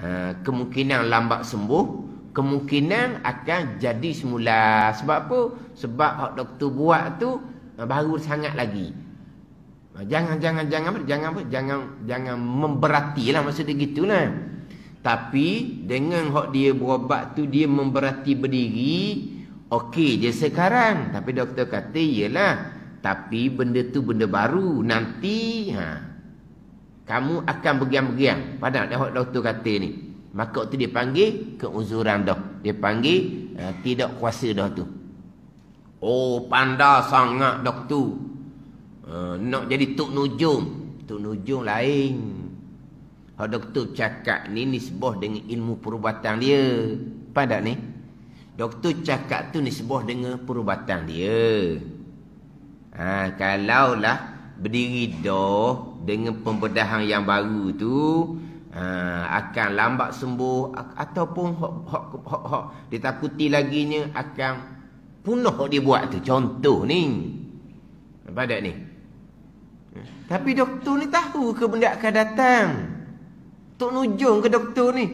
uh, kemungkinan lambat sembuh, kemungkinan akan jadi semula. Sebab apa? Sebab hak doktor buat tu uh, baru sangat lagi. Jangan jangan jangan apa? Jangan apa? Jangan jangan memberatilah maksud dia gitulah. Tapi dengan hak dia berobat tu dia memberati berdiri, okey je sekarang. Tapi doktor kata iyalah. Tapi benda tu benda baru. Nanti ha, kamu akan bergiam-giam. Padahal hak doktor kata ni. Maka tu dia panggil keuzuran dah. Dia panggil uh, tidak kuasa dah tu. Oh pandai sangat doktor. Uh, nak jadi tuk nujung. Tuk nujung lain. Hak doktor cakap ni nisbah dengan ilmu perubatan dia. Pada ni. Doktor cakap tu nisbah dengan perubatan dia. Ha, kalaulah berdiri dah dengan pembedahan yang baru tu ha, akan lambat sembuh ataupun hak hak hak, hak ditakuti laginya akan punah dia buat tu. Contoh ni. Pada ni. Tapi doktor ni tahu ke benda akan datang. Tok Nujung ke doktor ni?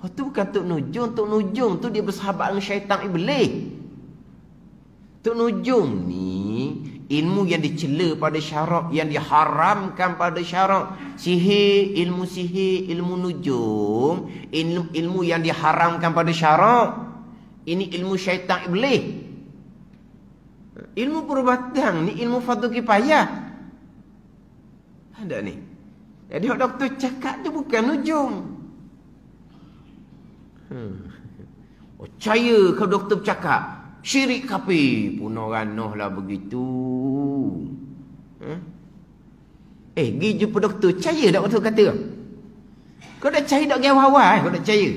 Oh, tu bukan Tok Nujung. Tok Nujung tu dia bersahabat dengan syaitan iblis. Tok Nujung ni ilmu yang dicela pada syarak, yang diharamkan pada syarak. Sihir, ilmu sihir, ilmu nujum, ilmu, ilmu yang diharamkan pada syarak. Ini ilmu syaitan iblis. Ilmu perubatan ni ilmu fardu kifayah. Ada ni. Jadi hak doktor cakap tu bukan nujum. Hmm. Oh, kalau doktor bercakap. Syirik kapi. Pun orang lah begitu. Hmm? Eh, pergi jumpa doktor. Percaya tak doktor kata? Kau dah percaya tak gaya wawa? Eh? Kau dah percaya?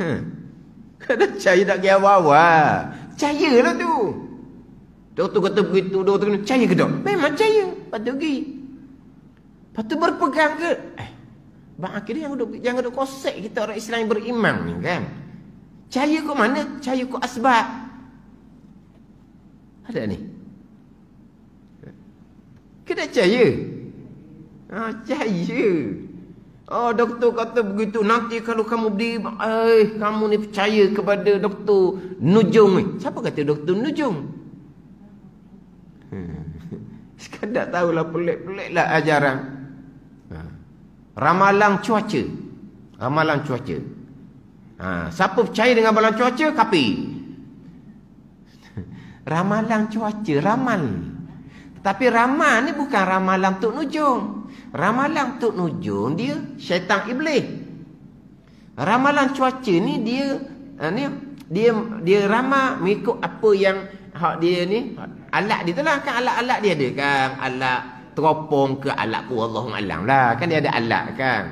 Hmm. Kau dah percaya tak gaya wawa? Percayalah tu. Doktor kata begitu. Doktor kata, percaya ke dok? Memang percaya. Lepas tu pergi. Lepas tu berpegang ke? Eh, bang akhirnya jangan duk, jangan duk kosek kita orang Islam yang beriman ni kan. Cahaya kau mana? Cahaya kau asbab. Ada ni. Kena cahaya. Ha, cahaya. Oh, doktor kata begitu. Nanti kalau kamu berdiri, eh, kamu ni percaya kepada doktor Nujung ni. Siapa kata doktor Nujung? Hmm. Sekadar tahulah pelik-peliklah ajaran. Ramalan cuaca. Ramalan cuaca. Ha, siapa percaya dengan ramalan cuaca? Kapi. ramalan cuaca, ramal. Tapi ramal ni bukan ramalan Tok Nujung. Ramalan Tok Nujung dia syaitan iblis. Ramalan cuaca ni dia ha, ni dia dia ramal mengikut apa yang hak dia ni alat dia tu lah kan alat-alat dia ada kan alat teropong ke alat ku Allahu lah kan dia ada alat kan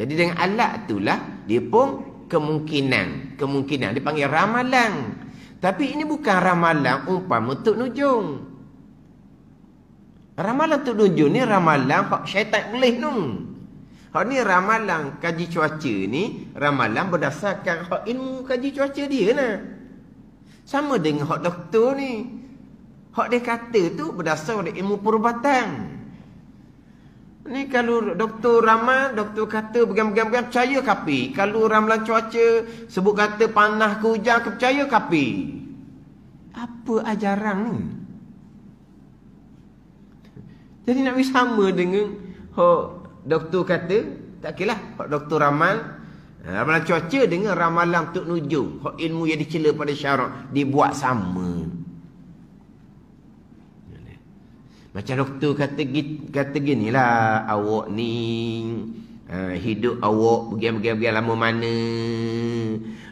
jadi dengan alat itulah dia pun kemungkinan. Kemungkinan. Dia panggil ramalan. Tapi ini bukan ramalan umpama tok nujung. Ramalan tok nujung ni ramalan hak syaitan boleh tu hak ni ramalan kaji cuaca ni ramalan berdasarkan hak ilmu kaji cuaca dia lah sama dengan hak doktor ni. Hak dia kata tu berdasar ilmu perubatan Ni kalau doktor ramal, doktor kata begam-begam percaya kapi. Kalau ramalan cuaca sebut kata panas ke hujan ke percaya kapi. Apa ajaran ni? Jadi nak sama dengan hok doktor kata, tak kira hok doktor ramal, ramalan cuaca dengan ramalan tok nujum, hok ilmu yang dicela pada syarak dibuat sama. Macam doktor kata kata ginilah awak ni uh, hidup awak begian-begian lama mana.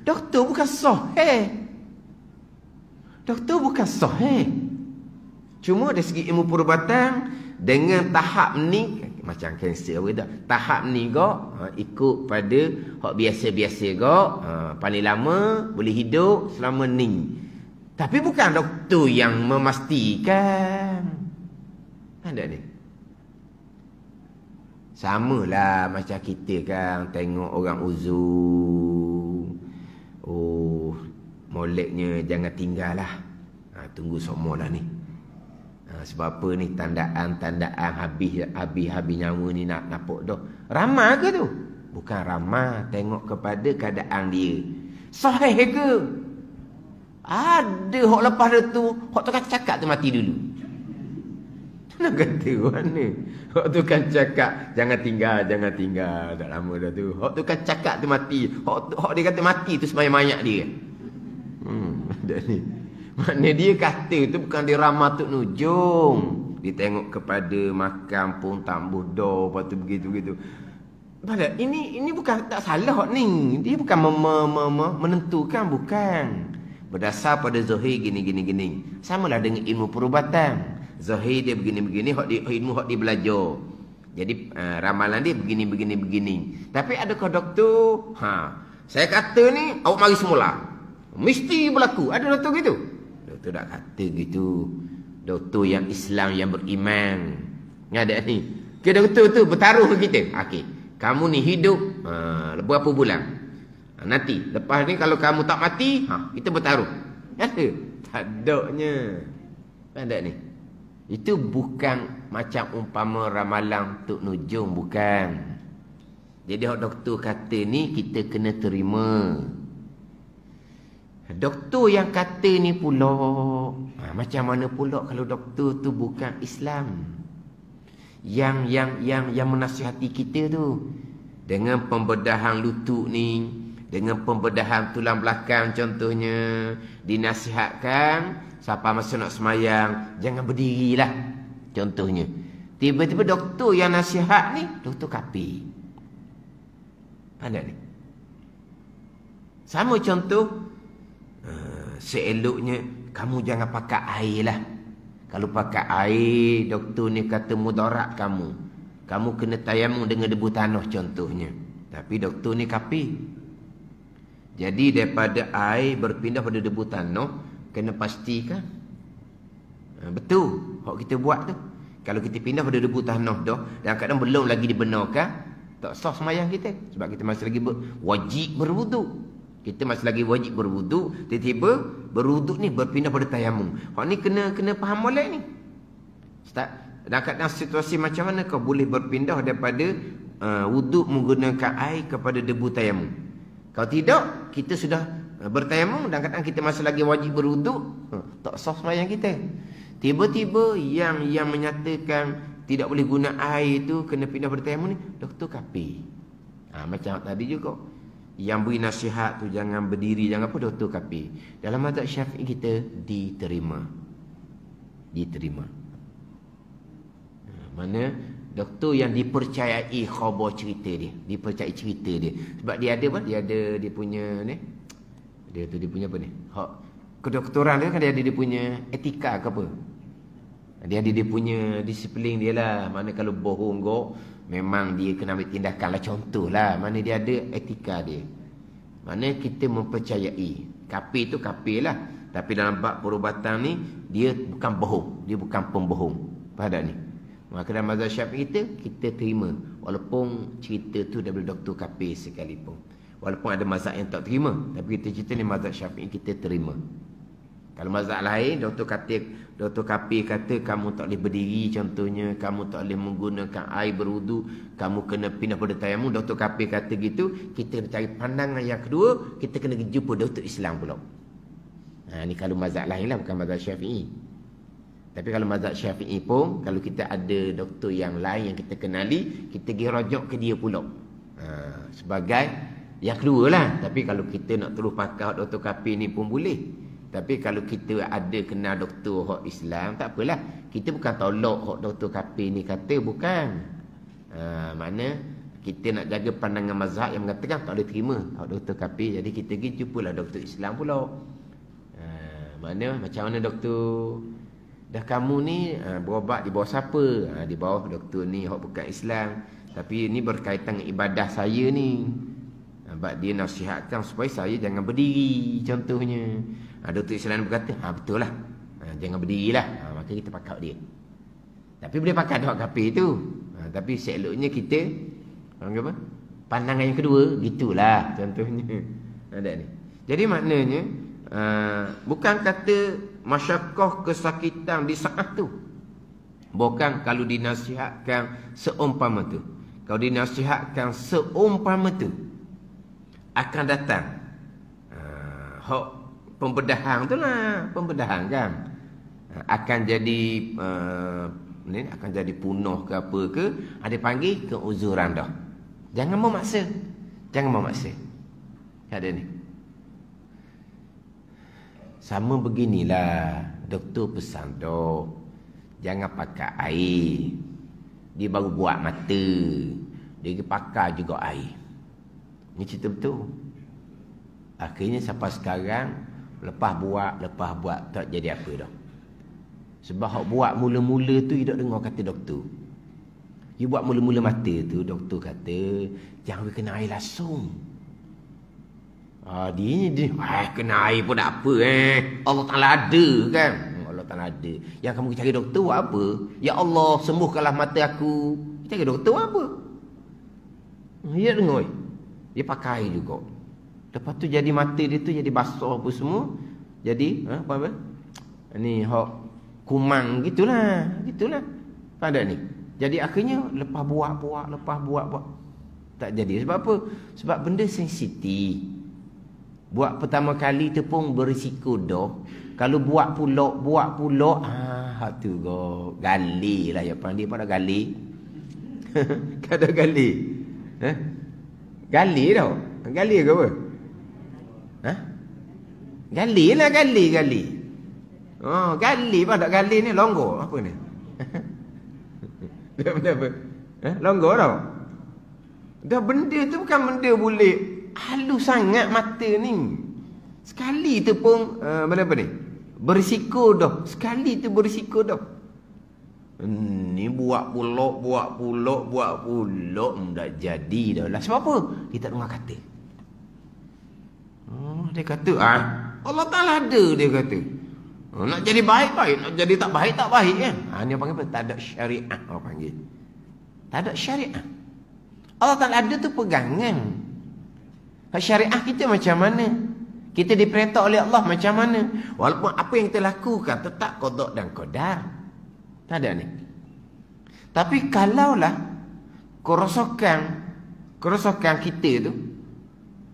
Doktor bukan sahih. Doktor bukan sahih. Cuma dari segi ilmu perubatan dengan tahap ni macam kanser apa dah. Tahap ni kok uh, ikut pada hak biasa-biasa kok uh, paling lama boleh hidup selama ni. Tapi bukan doktor yang memastikan. Ada ni. Sama lah macam kita kan tengok orang uzu. Oh, moleknya jangan tinggal lah. Ha, tunggu semua lah ni. Ha, sebab apa ni tandaan-tandaan habis habis habis nyawa ni nak nampak dah. Ramai ke tu? Bukan ramah tengok kepada keadaan dia. Sahih ke? Ada hok lepas tu, hok tu kan cakap tu mati dulu. Nak kata mana? Hok tu kan cakap jangan tinggal, jangan tinggal. Dah lama dah tu. Hok tu kan cakap tu mati. Hok tu, hok dia kata mati tu semayang mayat dia. Hmm, dah ni. Mana dia kata tu bukan dia ramah tu nujung. Dia tengok kepada makam pun tambuh do, lepas tu begitu-begitu. Pada ini ini bukan tak salah ni. Dia bukan me, me, me, me, menentukan bukan. Berdasar pada zahir gini gini gini. Samalah dengan ilmu perubatan. Zahir dia begini-begini, hak dia ilmu hak dia belajar. Jadi uh, ramalan dia begini begini begini. Tapi adakah doktor? Ha. Saya kata ni awak mari semula. Mesti berlaku. Ada doktor gitu? Doktor tak kata gitu. Doktor yang Islam yang beriman. Ada ni. Ke doktor tu bertaruh ke kita? Okey. Kamu ni hidup uh, berapa bulan? Uh, nanti. Lepas ni kalau kamu tak mati, ha, kita bertaruh. Ada? Tak adanya. Ada ni. Itu bukan macam umpama ramalan untuk nujung. Bukan. Jadi doktor kata ni kita kena terima. Doktor yang kata ni pula. Ha, macam mana pula kalau doktor tu bukan Islam? yang yang yang yang menasihati kita tu dengan pembedahan lutut ni dengan pembedahan tulang belakang contohnya dinasihatkan siapa masa nak semayang jangan berdirilah contohnya tiba-tiba doktor yang nasihat ni doktor kapi pandai ni sama contoh uh, seeloknya kamu jangan pakai air lah kalau pakai air, doktor ni kata mudarat kamu. Kamu kena tayamum dengan debu tanah contohnya. Tapi doktor ni kapi. Jadi daripada air berpindah pada debu tanah, kena pastikan. Ha, betul, hak kita buat tu. Kalau kita pindah pada debu tanah dah, dan kadang belum lagi dibenarkan, tak sah semayang kita. Sebab kita masih lagi ber, wajib berwuduk. Kita masih lagi wajib berwuduk, tiba-tiba berwuduk ni berpindah pada tayamum. Hak ni kena kena faham molek ni. Ustaz, dan kadang situasi macam mana kau boleh berpindah daripada uh, wuduk menggunakan air kepada debu tayamum? Kalau tidak, kita sudah uh, bertayamum dan kadang kita masih lagi wajib berwuduk, uh, tak sah sembahyang kita. Tiba-tiba yang yang menyatakan tidak boleh guna air itu kena pindah pada tayamum ni, doktor kapi. Ha, macam tadi juga. Yang beri nasihat tu jangan berdiri jangan apa doktor kapi. Dalam mazhab Syafi'i kita diterima. Diterima. Ha, mana doktor yang dipercayai khabar cerita dia, dipercayai cerita dia. Sebab dia ada apa? Dia ada dia punya ni. Dia tu dia punya apa ni? Hak kedoktoran dia kan dia ada dia punya etika ke apa? Dia ada dia punya disiplin dia lah. Mana kalau bohong kau Memang dia kena ambil tindakan lah contohlah Mana dia ada etika dia Mana kita mempercayai Kapi tu kapi lah Tapi dalam bab perubatan ni Dia bukan bohong Dia bukan pembohong Pada ni Maka mazhab syafi'i kita Kita terima. Walaupun cerita tu daripada doktor kapi sekalipun. Walaupun ada mazhab yang tak terima Tapi kita cerita ni mazhab syafi'i kita terima. Kalau mazhab lain, doktor kata, doktor kapi kata kamu tak boleh berdiri contohnya, kamu tak boleh menggunakan air berwudu, kamu kena pindah pada tayamum, doktor kapi kata gitu, kita kena cari pandangan yang kedua, kita kena jumpa doktor Islam pula. Ha, ni kalau mazhab lain lah, bukan mazhab syafi'i. Tapi kalau mazhab syafi'i pun, kalau kita ada doktor yang lain yang kita kenali, kita pergi rojok ke dia pula. Ha, sebagai yang kedua lah. Tapi kalau kita nak terus pakai doktor kapi ni pun boleh. Tapi kalau kita ada kenal doktor hak Islam, tak apalah. Kita bukan tolak hak doktor kafir ni kata, bukan. Ha, mana kita nak jaga pandangan mazhab yang mengatakan tak boleh terima hak doktor kafir. Jadi kita pergi jumpalah doktor Islam pula. Ha, mana macam mana doktor dah kamu ni ha, berobat di bawah siapa? Ha, di bawah doktor ni hak bukan Islam. Tapi ini berkaitan dengan ibadah saya ni. Sebab dia nasihatkan supaya saya jangan berdiri contohnya. Ha, Dr. Islam berkata, ha, betul lah. Ha, jangan berdirilah. Ha, maka kita pakai dia. Tapi boleh pakai doa kapi itu. Ha, tapi seeloknya kita, orang apa? Pandangan yang kedua, gitulah contohnya. Ada ni. Jadi maknanya, uh, bukan kata masyakoh kesakitan di saat tu. Bukan kalau dinasihatkan seumpama tu. Kau dinasihatkan seumpama tu. Akan datang. Uh, hok pembedahan tu lah. Pembedahan kan. Uh, akan jadi... Uh, ni akan jadi punuh ke apa ke. Ada panggil keuzuran dah. Jangan memaksa. Jangan memaksa. Ada ni. Sama beginilah. Doktor pesan dok. Jangan pakai air. Dia baru buat mata. Dia pakai juga air. Ini cerita betul. Akhirnya sampai sekarang. Lepas buat, lepas buat. Tak jadi apa dah. Sebab hak buat mula-mula tu. Dia dengar kata doktor. Dia buat mula-mula mata tu. Doktor kata. Jangan kena air langsung. Ah, dia ni dia, ah, kena air pun tak apa eh. Allah Taala ada kan? Hmm, Allah Taala ada. Yang kamu cari doktor buat apa? Ya Allah, sembuhkanlah mata aku. Cari doktor buat apa? Hmm, ya dengar. Dia pakai juga. Lepas tu jadi mata dia tu jadi basah apa semua. Jadi, ha, apa apa? Ni hok kumang gitulah, gitulah. Pada ni. Jadi akhirnya lepas buat-buat, lepas buat-buat tak jadi sebab apa? Sebab benda sensitif. Buat pertama kali tu pun berisiko dah. Kalau buat pulak, buat pulak, ah tu go gali lah ya pandai pada gali. Kada gali. Eh? Gali dah. Gali ke apa? Hah? Gali lah gali gali. Oh, gali pada gali ni longgo apa ni? Dia benda apa? Eh, longgo dah. Dah benda tu bukan benda boleh halus sangat mata ni. Sekali tu pun uh, apa ni? Berisiko dah. Sekali tu berisiko dah. Hmm, ni buat pulak, buat pulak, buat pulak tak hmm, jadi dah lah. Sebab apa? Dia tak dengar kata. Oh, dia kata ah, Allah Taala ada dia kata. Oh, nak jadi baik baik, nak jadi tak baik tak baik kan. Ha ni panggil apa? Tak ada syariat orang panggil. Tak ada syariat. Allah Taala ada tu pegangan. Hak syariah kita macam mana? Kita diperintah oleh Allah macam mana? Walaupun apa yang kita lakukan tetap kodok dan kodar. Tak ada ni. Tapi kalaulah kerosakan kerosakan kita tu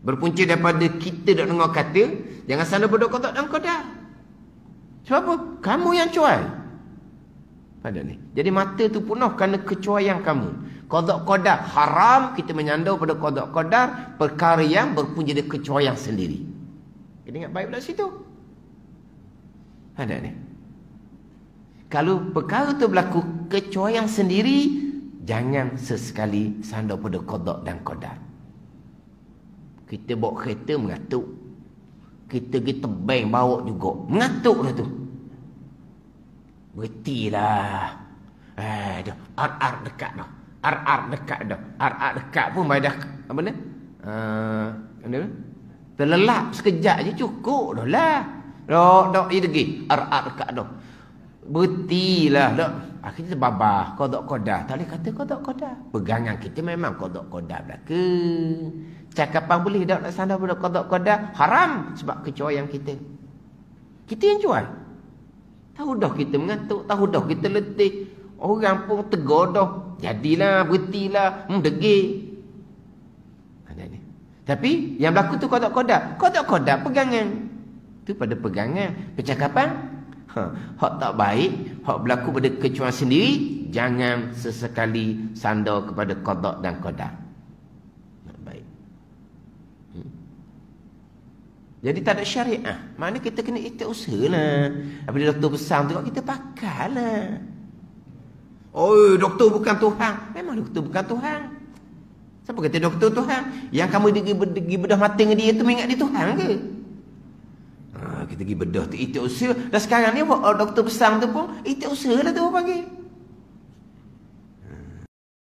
berpunca daripada kita tak dengar kata, jangan sana bodoh kodok dan kodar. Sebab apa? Kamu yang cuai. Pada ni. Jadi mata tu penuh kerana kecuaian kamu. Kodok kodar haram kita menyandau pada kodok kodar perkara yang berpunca dari kecuaian sendiri. Kita ingat baik pula situ. Ada ni. Kalau perkara tu berlaku kecuaian sendiri, jangan sesekali sandau pada kodok dan kodar. Kita bawa kereta mengatuk. Kita pergi tebang bawa juga. Mengatuk dah tu. Berhentilah. Eh. Ar-ar dekat dah. Ar-ar dekat dah. Ar-ar dekat pun dah apa ni? Uh, mana? Terlelap sekejap je cukup dah lah. Dok dok ini lagi. Ar-ar dekat dah. Bertilah dok. Akhirnya babah kodok kodah. Tak boleh kata kodok kodah. Pegangan kita memang kodok kodah belaka. Cakapan boleh dak nak sandar pada kodok kodah haram sebab kecuaian kita. Kita yang cuai. Tahu dah kita mengantuk, tahu dah kita letih. Orang pun tegur dah. Jadilah, berhentilah. Hmm, degil. Ada ni. Tapi yang berlaku tu kodak-kodak. Kodak-kodak pegangan. Tu pada pegangan. Percakapan. Ha, hak tak baik. Hak berlaku pada kecuali sendiri. Jangan sesekali sandar kepada kodak dan kodak. Baik. Hmm. Jadi tak ada syariah. Mana kita kena ikhtiar usaha lah. Apabila doktor pesan tu kita pakai lah. Oh, doktor bukan Tuhan. Memang doktor bukan Tuhan. Siapa kata doktor Tuhan? Yang kamu pergi bedah mata dengan dia tu mengingat dia Tuhan ke? Ha, kita pergi bedah tu itu usaha. Dan sekarang ni oh, doktor besar tu pun itu usaha lah tu panggil.